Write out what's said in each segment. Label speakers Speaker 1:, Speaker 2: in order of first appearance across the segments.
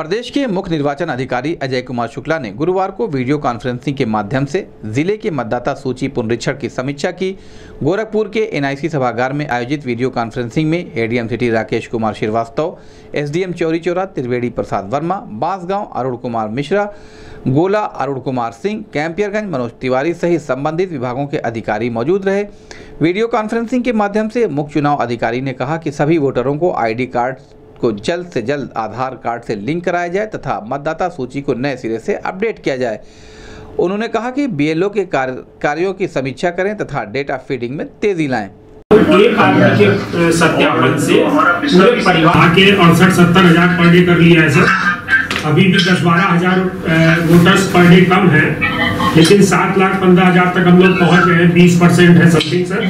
Speaker 1: प्रदेश के मुख्य निर्वाचन अधिकारी अजय कुमार शुक्ला ने गुरुवार को वीडियो कॉन्फ्रेंसिंग के माध्यम से ज़िले के मतदाता सूची पुनरीक्षण की समीक्षा की। गोरखपुर के एनआईसी सभागार में आयोजित वीडियो कॉन्फ्रेंसिंग में ADM city Rakesh Kumar Srivastava, SDM Chauri Chaura, Triveni Prasad Verma, Bansgaon Arun Kumar Mishra, Gola Arun Kumar Singh Campierganj Manoj Tiwari सहित संबंधित विभागों के अधिकारी मौजूद रहे। वीडियो कॉन्फ्रेंसिंग के माध्यम से मुख्य चुनाव अधिकारी ने कहा कि सभी वोटरों को आईडी कार्ड को जल्द से जल्द आधार कार्ड से लिंक कराया जाए तथा मतदाता सूची को नए सिरे से अपडेट किया जाए। उन्होंने कहा कि बीएलओ के कार्य की समीक्षा करें तथा डेटा फीडिंग में तेज़ी लाएँ।
Speaker 2: सत्यापन से पूरे परिवार के अड़सठ सत्तर हज़ार पर डे कर लिया है सर। अभी भी दस बारह हज़ार वोटर्स पर डे कम है, लेकिन सात लाख पंद्रह हज़ार तक हम लोग पहुँच गए हैं, बीस परसेंट है समथिंग सर।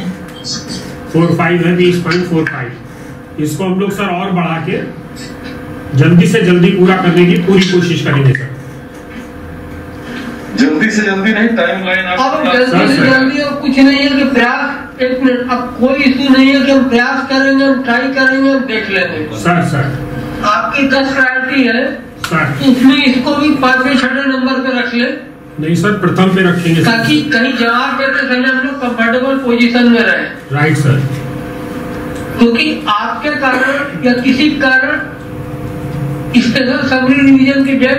Speaker 2: फोर फाइव है, बीस पॉइंट फोर फाइव इसको हम लोग सर और बढ़ा के जल्दी से जल्दी पूरा करने की पूरी कोशिश करेंगे सर।
Speaker 3: जल्दी से जल्दी नहीं टाइम लाइन
Speaker 4: अब जल्दी से जल्दी अब कुछ नहीं है कि प्रयास एक मिनट अब कोई इशू नहीं है कि हम प्रयास करेंगे हम ट्राई करेंगे हम देख लेंगे।
Speaker 2: Sir sir.
Speaker 4: आपकी दस प्रायोरिटी है
Speaker 2: सर।
Speaker 4: तो उसमें इसको भी पाँचवें छठे नंबर पे रख ले।
Speaker 2: नहीं सर प्रथम पे रखेंगे
Speaker 4: ताकि कहीं जवाब देते समय हम लोग कंफर्टेबल पोजीशन में रहे।
Speaker 2: राइट सर
Speaker 4: क्योंकि आपके कारण या किसी कारण स्पेशल सबरी रिवीजन की डेट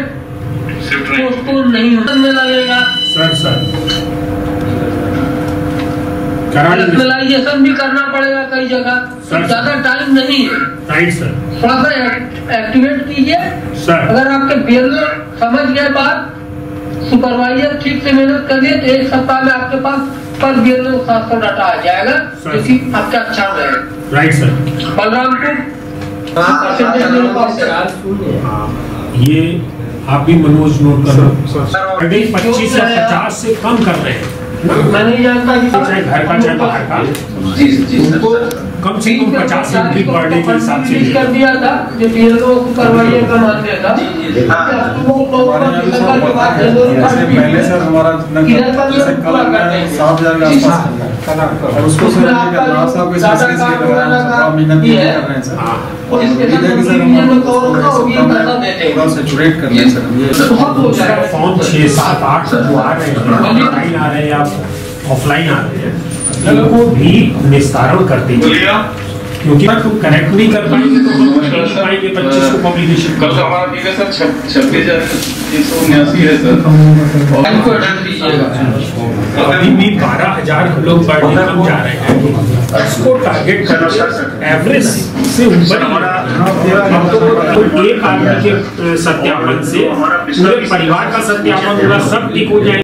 Speaker 4: पोस्टपोन नहीं होने लगेगा
Speaker 2: सर सर।
Speaker 4: भी करना पड़ेगा कई जगह। ज़्यादा टाइम नहीं है।
Speaker 2: राइट सर
Speaker 4: थोड़ा सा एक्टिवेट कीजिए। अगर आपके बिल्डर समझ गए बात सुपरवाइजर ठीक से मेहनत करिए तो एक सप्ताह में आपके पास पर बिल्डर सात सौ डाटा आ जाएगा।
Speaker 2: सर।
Speaker 4: आपका अच्छा रहेगा
Speaker 2: राइट सर
Speaker 4: बलरामपुर। मेरे पास है।
Speaker 2: ये आप भी मनोज नोट कर पच्चीस या पचास से कम कर रहे हैं।
Speaker 4: मैं नहीं जानता कि
Speaker 2: घर का चाहे बाहर का। कम से कम पचास एमपी पर डे के हिसाब से
Speaker 4: कर दिया था जो बीएलओ सुपरवाइजर का मानते था
Speaker 5: पहले सर हमारा सात हज़ार के आसपास और उसको सर हमने कहा, लास्ट साहब को स्पेशलिस्ट के। लगाया मेहनत कर रहे हैं सर।
Speaker 2: हाँ।
Speaker 5: और उम्मीद है कि सर पूरा सेचुरेट कर लें सर। ये
Speaker 2: फॉर्म छः सात आठ जो आ रहे हैं। ऑनलाइन आ रहे हैं या ऑफलाइन आ रहे हैं। इनको भी निस्तारण करते हैं क्योंकि तुम कनेक्ट नहीं कर पाएँगे तो पाएँगे पच्चीस को पब्लिकेशन
Speaker 3: कल हमारा ठीक है सर? छब्बीस हज़ार तीन सौ उन्यासी है सर।
Speaker 2: अभी भी बारह हज़ार लोग पर जा रहे हैं। इसको टारगेट करना एवरेज से ऊपर ही है। अब तो एक आदमी के सत्यापन से पूरे परिवार का सत्यापन होगा सब ठीक हो जाएगा।